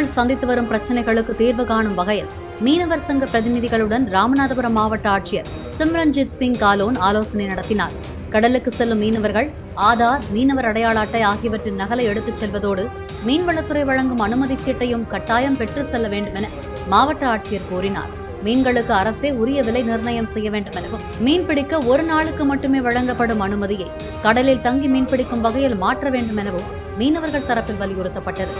மீனவர்கள் சந்தித்து வரும் பிரச்சினைகளுக்கு தீர்வு காணும் வகையில் மீனவர் சங்க பிரதிநிதிகளுடன் ராமநாதபுரம் மாவட்ட ஆட்சியர் சிம்ரன்ஜித் சிங் காலோன் ஆலோசனை நடத்தினார். கடலுக்கு செல்லும் மீனவர்கள் ஆதார் மீனவர் அடையாள அட்டை ஆகியவற்றின் நகலை எடுத்துச் செல்வதோடு மீன்வளத்துறை வழங்கும் அனுமதி சீட்டையும் கட்டாயம் பெற்று செல்ல வேண்டும் என மாவட்ட ஆட்சியர் கூறினார் மீன்களுக்கு அரசே உரிய விலை நிர்ணயம் செய்ய வேண்டும் எனவும் மீன்பிடிக்க ஒரு நாளுக்கு மட்டுமே வழங்கப்படும் அனுமதியை கடலில் தங்கி மீன்பிடிக்கும் வகையில் மாற்ற வேண்டும் எனவும் மீனவர்கள் தரப்பில் வலியுறுத்தப்பட்டது.